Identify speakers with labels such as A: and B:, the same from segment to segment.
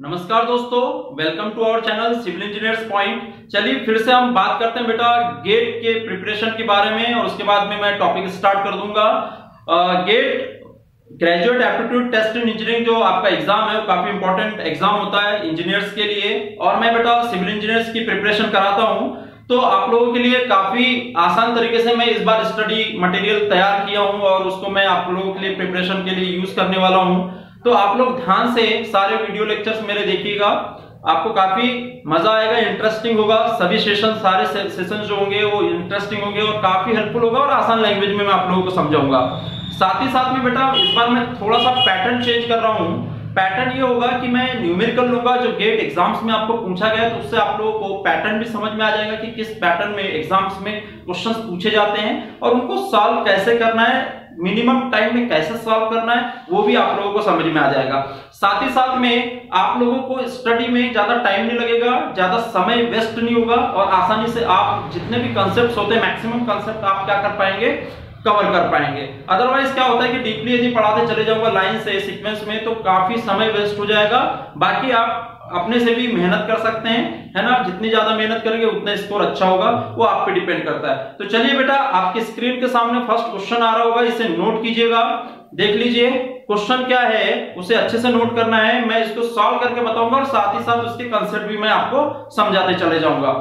A: नमस्कार दोस्तों welcome to our channel civil engineers point चलिए फिर से हम बात करते हैं बेटा गेट के प्रिपरेशन के बारे में, और उसके बाद में मैं टॉपिक स्टार्ट कर दूँगा। GATE graduate aptitude test in engineering जो आपका एग्ज़ाम है काफ़ी इंपॉर्टेंट एग्ज़ाम होता है इंजीनियर्स के लिए। और मैं बेटा सिविल इंजीनियर्स की प्रिपरेशन कराता हूँ। तो आप लोगों के लिए काफ़ी आसान तरीके से मैं इस बार स्टडी मटेरियल तैयार किया हूँ, और उसको मैं आप लोगों के लिए प्रिपरेशन के लिए यूज़ करने वाला हूँ। तो आप लोग ध्यान से सारे वीडियो लेक्चर्स मेरे देखिएगा। आपको काफ़ी मज़ा आएगा इंटरेस्टिंग होगा। सभी सेशन सारे सेशन जो होंगे वो इंटरेस्टिंग होंगे और काफ़ी हेल्पफुल होगा और आसान लैंग्वेज में मैं आप लोगों को समझाऊँगा। साथ ही साथ में बेटा, इस बार मैं थोड़ा सा पैटर्न चेंज कर रहा हूँ। पैटर्न ये होगा कि मैं न्यूमेरिकल लूँगा। जो गेट एग्ज़ाम्स में आपको पूछा गया तो उससे आप लोगों को पैटर्न भी समझ में आ जाएगा कि किस पैटर्न में एग्ज़ाम्स में क्वेश्चंस पूछे जाते हैं और उनको सॉल्व कैसे करना है। मिनिमम टाइम में कैसे सॉल्व करना है, वो भी आप लोगों को समझ में आ जाएगा। साथ ही साथ में आप लोगों को स्टडी में ज़्यादा टाइम नहीं लगेगा, ज़्यादा समय वेस्ट नहीं होगा और आसानी से आप जितने भी कंसेप्ट होते हैं मैक्सिमम कंसेप्ट आप क्या कर पाएँगे? कवर कर पाएँगे। अदरवाइज़ क्या होता है कि डीपली यदि पढ़ाते चले जाऊँगा लाइन से सीक्वेंस में तो काफ़ी समय वेस्ट हो जाएगा। बाकी आप अपने से भी मेहनत कर सकते हैं, है ना? जितनी ज़्यादा मेहनत करेंगे, उतना स्कोर अच्छा होगा। वो आप पे डिपेंड करता है। तो चलिए बेटा, आपके स्क्रीन के सामने फ़र्स्ट क्वेश्चन आ रहा होगा। इसे नोट कीजिएगा। देख लीजिए क्वेश्चन क्या है? उसे अच्छे से नोट करना है। मैं इसको सॉल्व करके बताऊँगा और साथ ही साथ उसके कंसेप्ट भी मैं आपको समझाते चले जाऊँगा।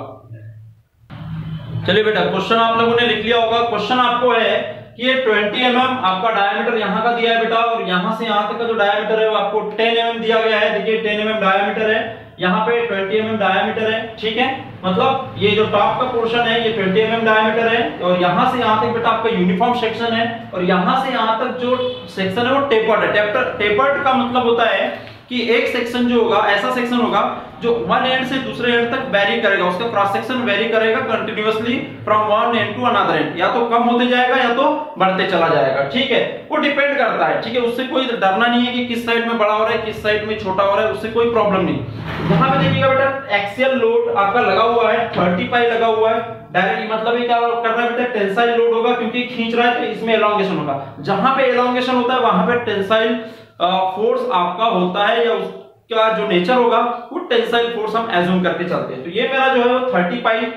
A: चलिए बेटा क्वेश्चन आप लोगों ने लिख लिया होगा। क्वेश्चन आपको है कि ये 20 एम mm आपका डायमीटर यहाँ का दिया है बेटा, और यहाँ से यहाँ तक का जो डायमीटर है वो आपको 10 एम mm दिया गया है। देखिए 10 एम mm डायमीटर है। यहाँ पे 20 एम mm डायमीटर है, ठीक है? मतलब ये जो टॉप का पोर्शन है, ये 20 एम mm डायमीटर है, और यहाँ से यहाँ तक बेटा आपका यूनिफॉर्म सेक्शन है, और यहाँ से यहाँ तक जो सेक्शन है वो टेपर्ड है। टेपर्ड का मतलब होता है कि एक सेक्शन जो होगा, ऐसा सेक्शन होगा, जो वन एंड से दूसरे एंड तक वेरी करेगा। उसका क्रॉस सेक्शन वेरी करेगा continuously from one end to another end या तो कम होते जाएगा, या तो बढ़ते चला जाएगा। ठीक है? वो डिपेंड करता है, ठीक है? उससे कोई डरना नहीं है कि किस साइड में बड़ा हो रहा है, किस साइड में छोटा हो रहा है, उससे कोई प्रॉब्लम नहीं। यहाँ पे देखिएगा बेटा एक्सियल लोड आपका लगा हुआ है थर्टी पाई लगा हुआ है। डायरेक्टली मतलब क्या कर रहा है बेटा? टेंसाइल लोड होगा, क्योंकि खींच रहा है तो इसमें एलोंगेशन होगा। जहाँ पे एलोंगेशन होता है, वहाँ पे टेंसाइल फोर्स आपका होता है या उसका जो नेचर होगा, वो टेंसाइल फोर्स हम एज्यूम करके चलते हैं। तो ये मेरा जो है थर्टी फाइव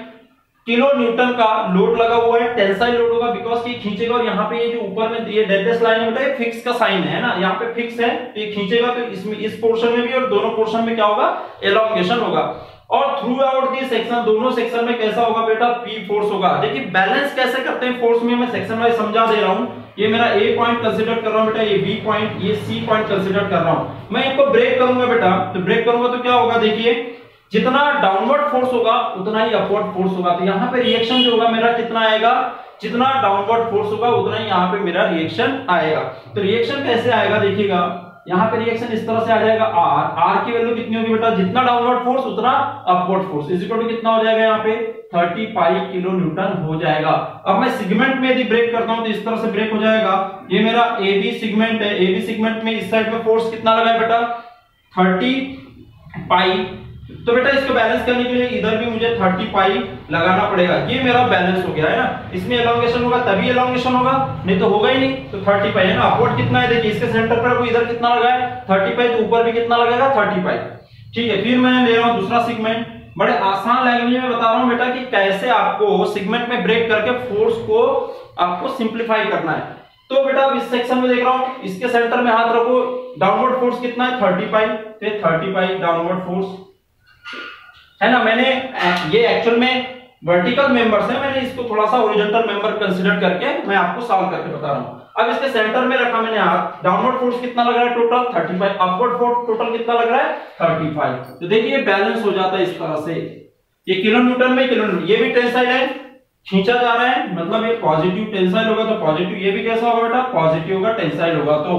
A: किलो न्यूटन का लोड लगा हुआ है टेंसाइल लोड होगा बिकॉज़ ये खींचेगा और यहाँ पे ये जो ऊपर में ये डेडेस्ट लाइन होता है फिक्स का साइन है ना, यहाँ पे फिक्स है तो ये खींचेगा तो इसमें, इस पोर्शन में भी और दोनों पोर्शन में क्या होगा? एलोंगेशन होगा। और थ्रू आउट दी सेक्शन दोनों सेक्शन में कैसा होगा बेटा? पी फोर्स होगा। देखिए बैलेंस कैसे करते हैं फोर्स में? मैं सेक्शन वाइज समझा दे रहा हूँ। ये मेरा ए पॉइंट कंसीडर कर रहा हूँ बेटा, ये बी पॉइंट ये सी पॉइंट कंसीडर कर रहा हूँ। मैं इनको ब्रेक करूँगा बेटा। तो ब्रेक करूँगा तो क्या होगा देखिए, जितना डाउनवर्ड फोर्स होगा, उतना ही अपवर्ड फोर्स होगा। तो यहाँ पे रिएक्शन जो होगा, मेरा कितना आएगा? जितना डाउनवर्ड फोर्स होगा, उतना ही यहाँ पे मेरा रिएक्शन आएगा। तो रिएक्शन कैसे आएगा देखिएगा। यहाँ पे रिएक्शन इस तरह से आ जाएगा आर आर की वैल्यू कितनी होगी बेटा? जितना डाउनवर्ड फोर्स उतना upward force is equal to कितना हो जाएगा यहाँ पे? 35 किलो न्यूटन हो जाएगा। अब मैं सिगमेंट में यदि ब्रेक करता हूँ तो इस तरह से ब्रेक हो जाएगा। ये मेरा ए बी सिगमेंट है। ए बी सिगमेंट में इस साइड में फोर्स कितना लगा है बेटा? थर्टी पाई तो बेटा इसको बैलेंस करने के लिए इधर भी मुझे 30 पाई लगाना पड़ेगा। ये मेरा बैलेंस हो गया, है ना? इसमें एलोंगेशन होगा, तभी एलोंगेशन होगा। नहीं तो होगा ही नहीं। तो 30 पाई है ना? अपवर्ड कितना है? देखिए, इसके सेंटर पर इधर कितना लगा है? 30 पाई तो ऊपर भी कितना लगेगा? 30 पाई ठीक है, फिर मैं ले रहा हूँ दूसरा सिगमेंट बड़े आसान लैंग्वेज में बता रहा हूँ बेटा कि कैसे आपको सिगमेंट में ब्रेक करके फोर्स को आपको सिंप्लीफाई करना है। तो बेटा इस सेक्शन में देख रहा हूँ, इसके सेंटर में हाथ रखो डाउनवर्ड फोर्स कितना है? Thirty pi thirty pi downward force है ना? मैंने ये एक्चुअल में वर्टिकल मेंबर्स है, मैंने इसको थोड़ा सा ओरिजेंटल मेंबर कंसीडर करके मैं आपको सॉल्व करके बता रहा हूँ। अब इसके सेंटर में रखा मैंने हाथ डाउनवर्ड फोर्स कितना लग रहा है टोटल 35 अपवर्ड फोर्स टोटल कितना लग रहा है? 35 तो देखिए बैलेंस हो जाता है इस तरह से। ये किलो न्यूटन में किलो न्यूटन ये भी टेंसाइल है। खींचा जा रहा है। मतलब ये पॉजिटिव टेंसाइल होगा तो पॉजिटिव ये भी कैसा होगा बेटा? पॉजिटिव होगा टेंसाइल होगा तो।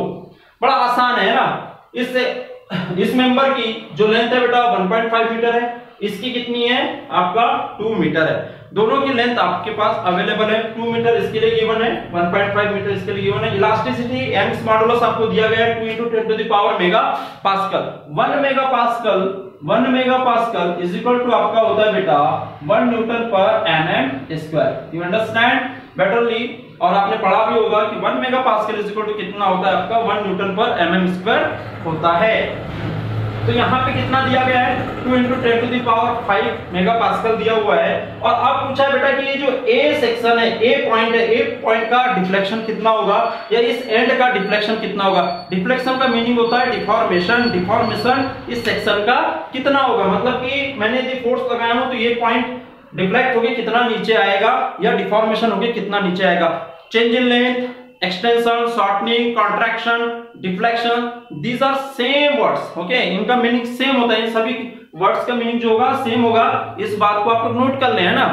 A: बड़ा आसान है ना? इससे इस मेंबर की जो लेंथ है बेटा 1.5 मीटर है। इसकी कितनी है? आपका टू मीटर है। दोनों की लेंथ आपके पास अवेलेबल है टू मीटर इसके लिए गिवन है 1.5 मीटर इसके लिए गिवन है। इलास्टिसिटी यंग्स मॉडुलस आपको दिया गया है 2 into 10 to the power mega pascal 1 mega pascal 1 mega pascal is equal to आपका होता है बेटा 1 न्यूटन पर NM square you understand betterly और आपने पढ़ा भी होगा कि 1 mega pascal is equal to कितना होता है आपका? 1 न्यूटन पर एमएम स्क्वायर होता है। तो यहाँ पे कितना दिया गया है? Two into ten to the power five mega pascal दिया हुआ है। और अब पूछा है बेटा कि ये जो ए सेक्शन है ए पॉइंट है ए पॉइंट का डिफ्लेक्शन कितना होगा? या इस एंड का डिफ्लेक्शन कितना होगा? डिफ्लेक्शन का मीनिंग होता है डिफॉर्मेशन डिफॉर्मेशन इस सेक्शन का कितना होगा? मतलब कि मैंने यदि फोर्स लगाया हूँ तो ये पॉइंट डिफ्लेक्ट होके कितना नीचे आएगा? या डिफॉर्मेशन होके कितना नीचे आएगा? Change in length extension, shortening, contraction, deflection, these are same words, okay? इनका मीनिंग सेम होता है। सभी वर्ड्स का मीनिंग जो होगा सेम होगा। इस बात को आप लोग नोट कर ले, है ना?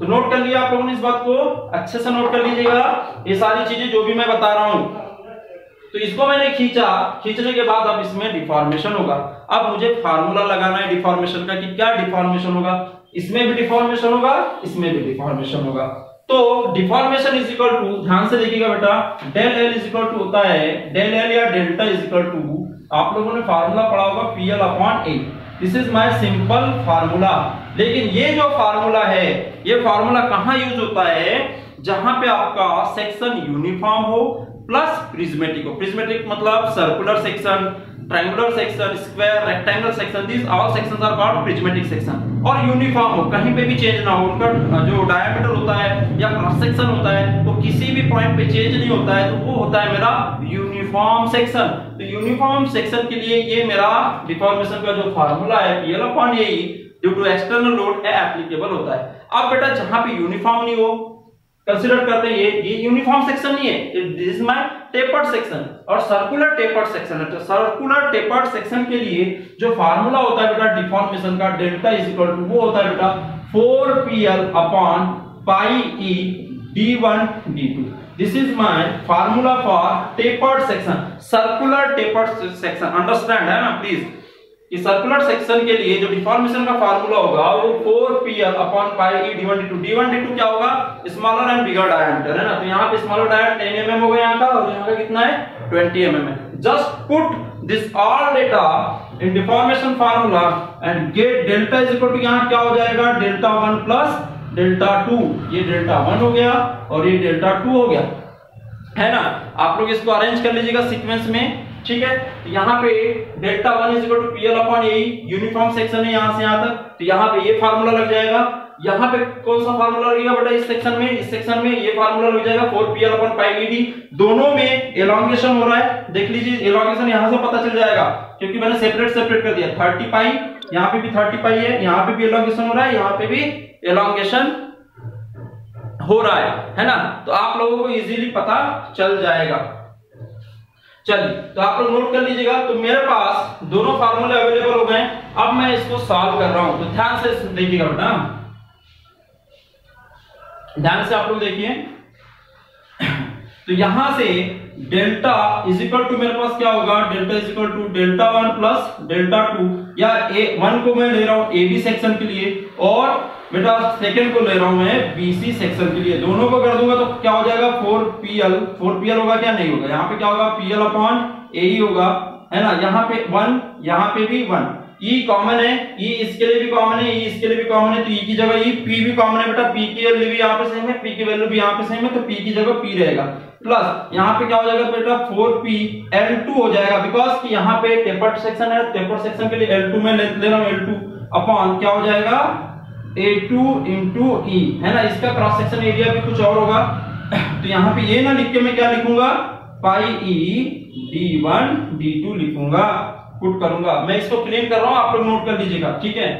A: तो नोट कर लिया आप लोगों ने इस बात को? अच्छे से नोट कर लीजिएगा। ये सारी चीज़ें जो भी मैं बता रहा हूँ। तो इसको मैंने खींचा। खींचने के बाद अब इसमें डिफॉर्मेशन होगा। अब मुझे फार्मूला लगाना है डिफॉर्मेशन का कि क्या डिफॉर्मेशन होगा। इसमें भी डिफॉर्मेशन होगा, इसमें भी डिफॉर्मेशन होगा। तो डिफॉर्मेशन इज़ इक्वल टू ध्यान से देखिएगा बेटा del L is equal to होता है डेल एल या डेल्टा इज़ इक्वल टू आप लोगों ने फार्मूला पढ़ा होगा P L upon A this is my simple formula लेकिन ये जो फार्मूला है, ये फार्मूला कहाँ यूज़ होता है? जहाँ पे आपका सेक्शन यूनिफॉर्म हो प्लस प्रिज्मेटिक हो. प्रिज्मेटिक मतलब circular section triangular section square rectangle section this all sections are called prismatic section और यूनिफॉर्म हो, कहीं पे भी चेंज ना हो, उनका जो डायमीटर होता है या क्रॉस सेक्शन होता है, वो तो किसी भी पॉइंट पे चेंज नहीं होता है तो वो होता है मेरा यूनिफॉर्म सेक्शन तो यूनिफॉर्म सेक्शन के लिए ये मेरा डिफॉर्मेशन का जो फार्मूला है PL upon A due to external load applicable होता है. अब बेटा, जहाँ पे यूनिफॉर्म नहीं हो कंसीडर करते हैं, ये ये यूनिफॉर्म सेक्शन नहीं है this is my tapered section और सर्कुलर टेपर्ड सेक्शन है। तो सर्कुलर टेपर्ड सेक्शन के लिए जो फार्मूला होता है बेटा डिफॉर्मेशन का डेल्टा इज़ इक्वल टू वो होता है बेटा 4pl upon pi E d1 d2 this is my formula for tapered section circular tapered section understand है ना प्लीज़ कि सर्कुलर सेक्शन के लिए जो डिफॉर्मेशन का फार्मूला होगा, वो 4pl upon pi e d1 d2 d1 d2 क्या होगा? स्मॉलर एंड बिगर डायमीटर है ना? तो यहाँ पे स्मॉलर डायमीटर 10 mm होगा यहाँ का, और यहाँ का कितना है? 20 mm है. Just put this all data in deformation formula and get delta is equal to यहाँ क्या हो जाएगा? डेल्टा 1 प्लस डेल्टा 2 ये डेल्टा 1 हो गया, और ये डेल्टा टू हो गया. है ना? आप लोग इसको अरेंज कर लीजिएगा सीक्वेंस में. ठीक है? तो यहाँ पे delta one is two P L upon A uniform section है यहाँ से यहाँ तक। तो यहाँ पे ये फार्मूला लग जाएगा। यहाँ पे कौन सा फार्मूला लगेगा बेटा इस सेक्शन में? इस सेक्शन में ये फार्मूला लग जाएगा four P L upon pi D दोनों में एलोंगेशन हो रहा है। देख लीजिए एलोंगेशन यहाँ से पता चल जाएगा। क्योंकि मैंने सेपरेट सेपरेट कर दिया। थर्टी पाई यहाँ पे भी थर्टी पाई है। यहाँ पे भी एलोंगेशन हो रहा है। यहाँ पे भी एलोंगेशन हो रहा है। है ना? तो आप लोगों को इजीली पता चल जाएगा। चलिए तो आप लोग नोट कर लीजिएगा तो मेरे पास दोनों फार्मूले अवेलेबल हो गए अब मैं इसको सॉल्व कर रहा हूँ। तो ध्यान से देखिएगा बेटा। ध्यान से आप लोग देखिए। तो यहाँ से डेल्टा इज़ इक्वल टू मेरे पास क्या होगा? Delta is equal to delta one plus delta two या ए वन को मैं ले रहा हूँ ए बी सेक्शन के लिए। और बेटा सेकंड को ले रहा हूँ मैं बीसी सेक्शन के लिए। दोनों को कर दूँगा तो क्या हो जाएगा? Four P L four P L होगा क्या? नहीं होगा। यहाँ पे क्या होगा? पी एल अपॉन ए होगा। है ना? यहाँ पे वन यहाँ पे भी वन ई e कॉमन है। ई e इसके लिए भी कॉमन है। ई e इसके लिए भी कॉमन है। तो ई की जगह ई पी भी कॉमन है बेटा। पी की वैल्यू भी यहाँ पे सेम है। पी की वैल्यू भी यहाँ पे सेम है। तो पी की जगह पी रहेगा। प्लस यहाँ पे क्या हो जाएगा बेटा? फोर पी एल टू हो जाएगा। बिकॉज़ कि यहाँ पे टेपर्ड सेक्शन है। टेपर्ड सेक्शन के लिए एल टू में ले रहा हूँ एल टू अपॉन क्या हो जाएगा? ए टू इंटू ई है ना? इसका क्रॉस सेक्शन एरिया भी कुछ और होगा। तो यहाँ पे ये ना लिख के मैं क्या लिखूँगा? Pi E D one D two लिखूँगा। पुट करूँगा। मैं इसको क्लीन कर रहा हूँ, आप लोग नोट कर लीजिएगा ठीक है?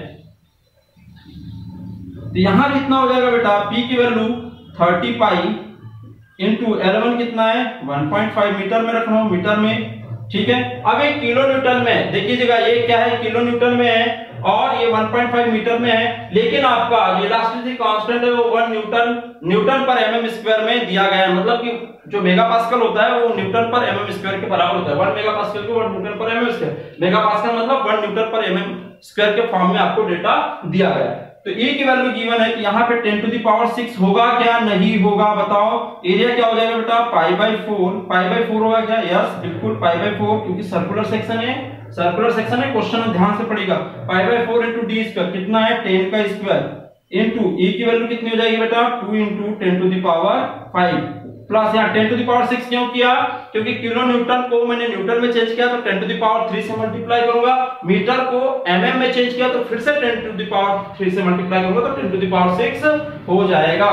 A: तो यहाँ कितना हो जाएगा बेटा। पी की value thirty pi into eleven कितना है? 1.5 मीटर में रख रहा हूँ, मीटर में, ठीक है? अब एक किलो न्यूटन में देखिएगा ये क्या है? किलो न्यूटन में है। और ये 1.5 मीटर में है, लेकिन आपका इलास्टिसिटी कांस्टेंट है, वो 1 न्यूटन न्यूटन पर एमएम स्क्वायर में दिया गया है। मतलब कि जो मेगा पास्कल होता है, वो न्यूटन पर एमएम स्क्वायर के बराबर होता है। 1 मेगा पास्कल को 1 न्यूटन पर एमएम स्क्वायर मेगा पास्कल मतलब 1 न्यूटन पर एमएम स्क्वायर के फॉर्म में आपको डेटा दिया गया है। तो ए की वैल्यू गिवन है कि यहाँ पे 10 टू दी पावर 6 होगा क्या? नहीं होगा, बताओ। एरिया क्या हो जाएगा बेटा? Pi by four pi by four होगा क्या? यस बिल्कुल पाई बाई फोर क्योंकि सर्कुलर सेक्शन है। सर्कुलर सेक्शन है क्वेश्चन ध्यान से पड़ेगा pi by four into D square कितना है? टेन का स्क्वायर इंटू ए की वैल्यू कितनी हो जाएगी बेटा? Two into ten to the power five plus यहाँ ten to the power six क्यों किया? क्योंकि किलो न्यूटन को मैंने न्यूटन में चेंज किया तो ten to the power three से मल्टीप्लाई करूँगा। मीटर को एम mm में चेंज किया तो फिर से ten to the power three से मल्टीप्लाई करूँगा तो टेन टू दावर सिक्स हो जाएगा।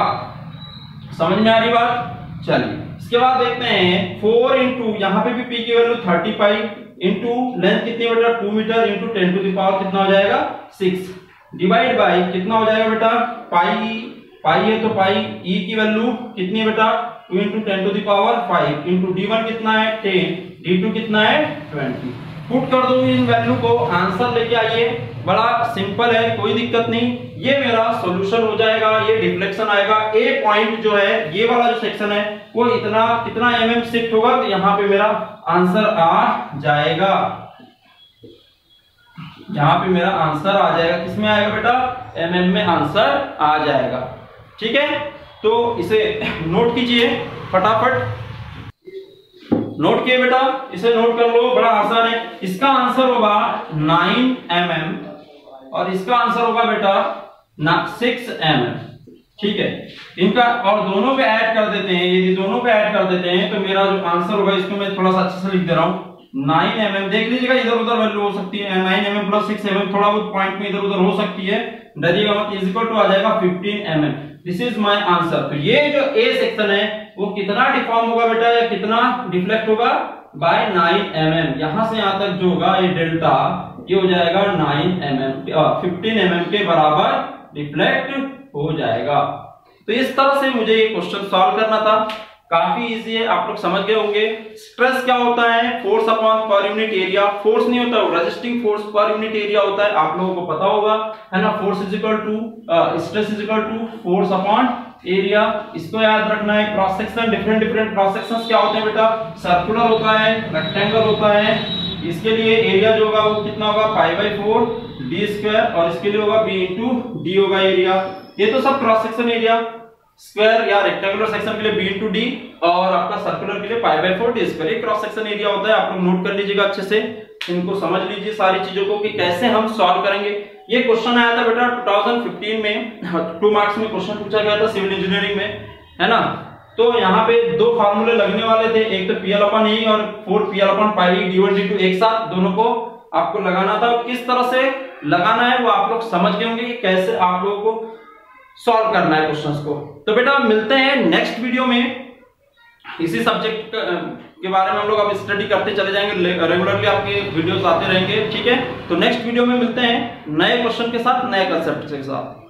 A: समझ में आ रही बात? चलिए, इसके बाद देखते हैं फोर इंटू यहाँ पे भी पी की value thirty five into length कितनी बेटा? Two metre into ten to the power कितना हो जाएगा? सिक्स डिवाइड बाई कितना हो जाएगा बेटा? पाई पाई है तो पाई ई e की वैल्यू कितनी है बेटा? Two into ten to the power five into D one कितना है? टेन डी टू कितना है? ट्वेंटी पुट कर दो इन वैल्यू को, आंसर लेके आइए। बड़ा सिंपल है, कोई दिक्कत नहीं। ये मेरा सॉल्यूशन हो जाएगा, ये डिफ्लेक्शन आएगा। ए पॉइंट जो है, ये वाला जो सेक्शन है, वो इतना कितना एम एम शिफ्ट होगा तो यहाँ पे मेरा आंसर आ जाएगा। यहाँ पे मेरा आंसर आ जाएगा। किसमें आएगा बेटा? एम एम में आंसर आ जाएगा। ठीक है? तो इसे नोट कीजिए फटाफट। नोट किए बेटा, इसे नोट कर लो, बड़ा आसान है। इसका आंसर होगा नाइन एम mm और इसका आंसर होगा बेटा सिक्स एम mm ठीक है? इनका, और दोनों पे ऐड कर देते हैं। यदि दोनों पे ऐड कर देते हैं तो मेरा जो आंसर होगा, इसको मैं थोड़ा सा अच्छे से लिख दे रहा हूँ। नाइन एम mm देख लीजिएगा इधर उधर वैल्यू हो सकती है। Nine M M plus six M M थोड़ा बहुत पॉइंट में इधर उधर हो सकती है। डरिएगा इज़ इक्वल टू आ जाएगा fifteen M M this is my answer तो ये जो ए सेक्शन है वो कितना डिफॉर्म होगा बेटा? या कितना डिफ्लेक्ट होगा? बाय नाइन एम एम यहाँ से यहाँ तक जो होगा, ये डेल्टा ये हो जाएगा nine M M fifteen M के बराबर डिफ्लेक्ट हो जाएगा। तो इस तरह से मुझे ये क्वेश्चन सॉल्व करना था। काफ़ी इजी है, आप लोग समझ गए होंगे। स्ट्रेस क्या होता है? Force upon per unit area force नहीं होता resisting force per unit area होता है। आप लोगों को पता होगा, है ना? Force is equal to stress is equal to force upon area इसको याद रखना है cross section different different cross section क्या होते हैं बेटा? सर्कुलर होता है रेक्टेंगल होता है। इसके लिए एरिया जो होगा वो कितना होगा? Pi by four D square और इसके लिए होगा बी इंटू डी होगा एरिया ये तो सब क्रॉस सेक्शन एरिया स्क्वायर या रेक्टेंगुलर सेक्शन के लिए बी इंटू डी और आपका सर्कुलर के लिए five by four D square cross section area होता है, आप लोग नोट कर लीजिएगा अच्छे से। इनको समझ लीजिए सारी चीज़ों को कि कैसे हम सॉल्व करेंगे। ये क्वेश्चन आया था बेटा 2015 में टू मार्क्स में क्वेश्चन पूछा गया था सिविल इंजीनियरिंग में, है ना? तो यहाँ पे दो फार्मूले लगने वाले थे, एक तो पीएल अपन ई और four PL upon pi D one D two एक साथ, दोनों को आपको लगाना था। किस तरह से लगाना है वो आप लोग समझ गए होंगे कि कैसे आप लोगों को सॉल्व करना है क्वेश्चंस को। तो बेटा मिलते हैं नेक्स्ट वीडियो में। इसी सब्जेक्ट के बारे में हम लोग अब स्टडी करते चले जाएँगे। रेगुलरली आपके वीडियोस आते रहेंगे, ठीक है? तो नेक्स्ट वीडियो में मिलते हैं नए क्वेश्चन के साथ, नए कंसेप्ट के साथ।